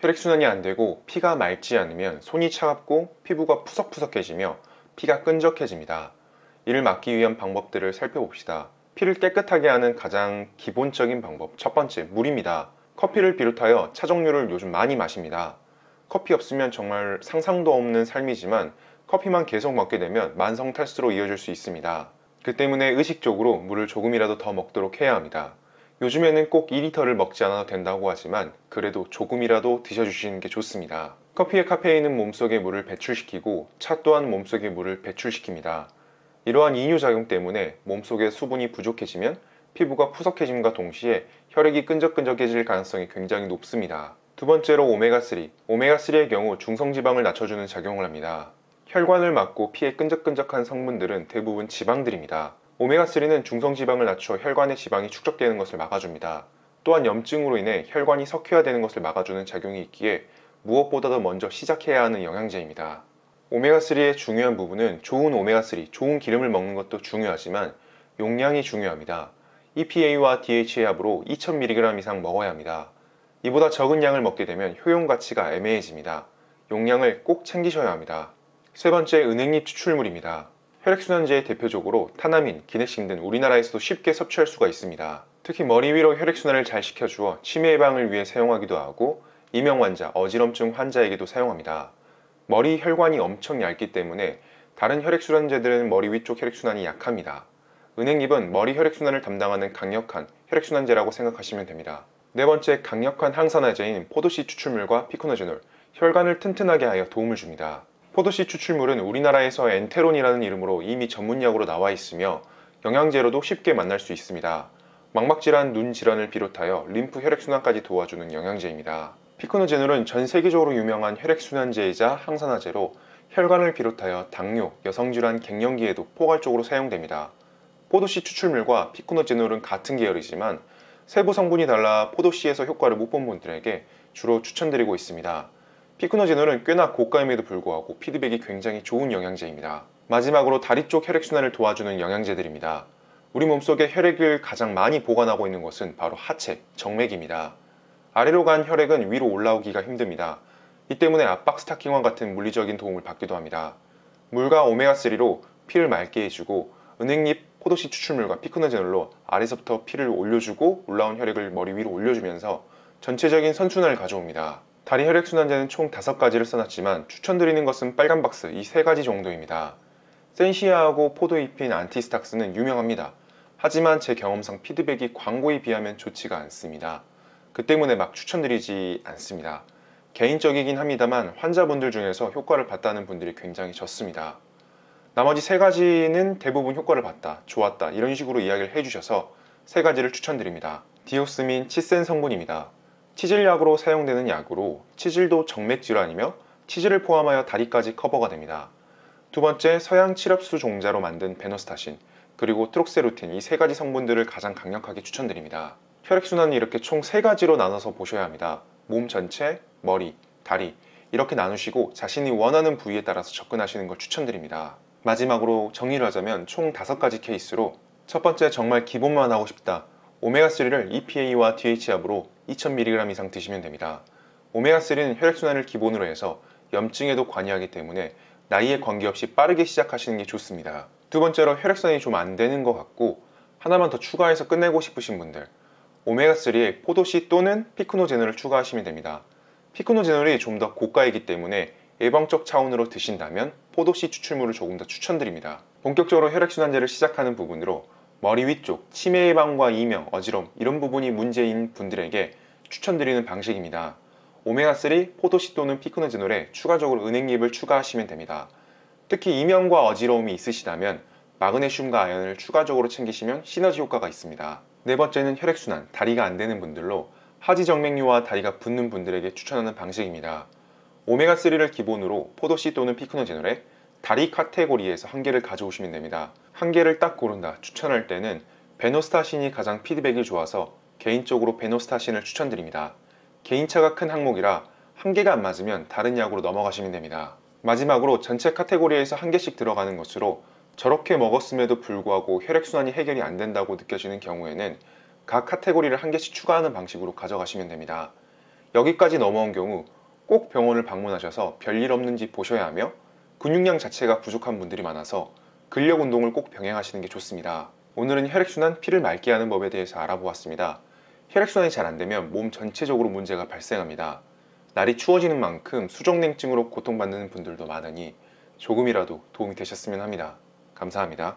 혈액순환이 안 되고 피가 맑지 않으면 손이 차갑고 피부가 푸석푸석해지며 피가 끈적해집니다. 이를 막기 위한 방법들을 살펴봅시다. 피를 깨끗하게 하는 가장 기본적인 방법 첫 번째 물입니다. 커피를 비롯하여 차 종류를 요즘 많이 마십니다. 커피 없으면 정말 상상도 없는 삶이지만 커피만 계속 먹게 되면 만성 탈수로 이어질 수 있습니다. 그 때문에 의식적으로 물을 조금이라도 더 먹도록 해야 합니다. 요즘에는 꼭 2리터를 먹지 않아도 된다고 하지만 그래도 조금이라도 드셔주시는 게 좋습니다. 커피의 카페인은 몸속에 물을 배출시키고 차 또한 몸속에 물을 배출시킵니다. 이러한 이뇨작용 때문에 몸속에 수분이 부족해지면 피부가 푸석해짐과 동시에 혈액이 끈적끈적해질 가능성이 굉장히 높습니다. 두 번째로 오메가3. 오메가3의 경우 중성지방을 낮춰주는 작용을 합니다. 혈관을 막고 피에 끈적끈적한 성분들은 대부분 지방들입니다. 오메가3는 중성지방을 낮춰 혈관의 지방이 축적되는 것을 막아줍니다. 또한 염증으로 인해 혈관이 석회화되는 것을 막아주는 작용이 있기에 무엇보다도 먼저 시작해야 하는 영양제입니다. 오메가3의 중요한 부분은 좋은 오메가3, 좋은 기름을 먹는 것도 중요하지만 용량이 중요합니다. EPA와 DHA 합으로 2000mg 이상 먹어야 합니다. 이보다 적은 양을 먹게 되면 효용 가치가 애매해집니다. 용량을 꼭 챙기셔야 합니다. 세 번째, 은행잎 추출물입니다. 혈액순환제의 대표적으로 타나민, 기내식 등 우리나라에서도 쉽게 섭취할 수가 있습니다. 특히 머리 위로 혈액순환을 잘 시켜주어 치매 예방을 위해 사용하기도 하고 이명 환자, 어지럼증 환자에게도 사용합니다. 머리 혈관이 엄청 얇기 때문에 다른 혈액순환제들은 머리 위쪽 혈액순환이 약합니다. 은행잎은 머리 혈액순환을 담당하는 강력한 혈액순환제라고 생각하시면 됩니다. 네 번째, 강력한 항산화제인 포도씨 추출물과 피크노제놀, 혈관을 튼튼하게 하여 도움을 줍니다. 포도씨 추출물은 우리나라에서 엔테론이라는 이름으로 이미 전문약으로 나와 있으며 영양제로도 쉽게 만날 수 있습니다. 망막질환, 눈 질환을 비롯하여 림프 혈액순환까지 도와주는 영양제입니다. 피코노제놀은 전 세계적으로 유명한 혈액순환제이자 항산화제로 혈관을 비롯하여 당뇨, 여성질환, 갱년기에도 포괄적으로 사용됩니다. 포도씨 추출물과 피코노제놀은 같은 계열이지만 세부 성분이 달라 포도씨에서 효과를 못 본 분들에게 주로 추천드리고 있습니다. 피크노제놀은 꽤나 고가임에도 불구하고 피드백이 굉장히 좋은 영양제입니다. 마지막으로 다리 쪽 혈액순환을 도와주는 영양제들입니다. 우리 몸속에 혈액을 가장 많이 보관하고 있는 것은 바로 하체, 정맥입니다. 아래로 간 혈액은 위로 올라오기가 힘듭니다. 이 때문에 압박 스타킹과 같은 물리적인 도움을 받기도 합니다. 물과 오메가3로 피를 맑게 해주고 은행잎, 포도씨 추출물과 피크노제놀로 아래서부터 피를 올려주고 올라온 혈액을 머리 위로 올려주면서 전체적인 선순환을 가져옵니다. 다리 혈액순환제는 총 5가지를 써놨지만 추천드리는 것은 빨간 박스 이 3가지 정도입니다. 센시아하고 포도잎인 안티스탁스는 유명합니다. 하지만 제 경험상 피드백이 광고에 비하면 좋지가 않습니다. 그 때문에 막 추천드리지 않습니다. 개인적이긴 합니다만 환자분들 중에서 효과를 봤다는 분들이 굉장히 적습니다. 나머지 세 가지는 대부분 효과를 봤다, 좋았다 이런 식으로 이야기를 해주셔서 세 가지를 추천드립니다. 디오스민 치센 성분입니다. 치질약으로 사용되는 약으로 치질도 정맥 질환이며 치질을 포함하여 다리까지 커버가 됩니다. 두 번째 서양 칠합수 종자로 만든 베노스타신 그리고 트록세루틴 이 세 가지 성분들을 가장 강력하게 추천드립니다. 혈액순환은 이렇게 총 세 가지로 나눠서 보셔야 합니다. 몸 전체, 머리, 다리 이렇게 나누시고 자신이 원하는 부위에 따라서 접근하시는 걸 추천드립니다. 마지막으로 정리를 하자면 총 다섯 가지 케이스로 첫 번째 정말 기본만 하고 싶다. 오메가3를 EPA와 DH합으로 2000mg 이상 드시면 됩니다. 오메가3는 혈액순환을 기본으로 해서 염증에도 관여하기 때문에 나이에 관계없이 빠르게 시작하시는 게 좋습니다. 두 번째로 혈액순환이 좀 안 되는 것 같고 하나만 더 추가해서 끝내고 싶으신 분들 오메가3에 포도씨 또는 피크노제놀을 추가하시면 됩니다. 피크노제놀이 좀 더 고가이기 때문에 예방적 차원으로 드신다면 포도씨 추출물을 조금 더 추천드립니다. 본격적으로 혈액순환제를 시작하는 부분으로 머리 위쪽, 치매 예방과 이명, 어지럼 이런 부분이 문제인 분들에게 추천드리는 방식입니다. 오메가3, 포도시 또는 피크노제놀에 추가적으로 은행잎을 추가하시면 됩니다. 특히 이명과 어지러움이 있으시다면 마그네슘과 아연을 추가적으로 챙기시면 시너지 효과가 있습니다. 네 번째는 혈액순환, 다리가 안 되는 분들로 하지정맥류와 다리가 붓는 분들에게 추천하는 방식입니다. 오메가3를 기본으로 포도씨 또는 피크노제놀에 다리 카테고리에서 한 개를 가져오시면 됩니다. 한 개를 딱 고른다 추천할 때는 베노스타신이 가장 피드백이 좋아서 개인적으로 베노스타신을 추천드립니다. 개인차가 큰 항목이라 한 개가 안 맞으면 다른 약으로 넘어가시면 됩니다. 마지막으로 전체 카테고리에서 한 개씩 들어가는 것으로 저렇게 먹었음에도 불구하고 혈액순환이 해결이 안 된다고 느껴지는 경우에는 각 카테고리를 한 개씩 추가하는 방식으로 가져가시면 됩니다. 여기까지 넘어온 경우 꼭 병원을 방문하셔서 별일 없는지 보셔야 하며 근육량 자체가 부족한 분들이 많아서 근력 운동을 꼭 병행하시는 게 좋습니다. 오늘은 혈액순환, 피를 맑게 하는 법에 대해서 알아보았습니다. 혈액순환이 잘 안 되면 몸 전체적으로 문제가 발생합니다. 날이 추워지는 만큼 수족냉증으로 고통받는 분들도 많으니 조금이라도 도움이 되셨으면 합니다. 감사합니다.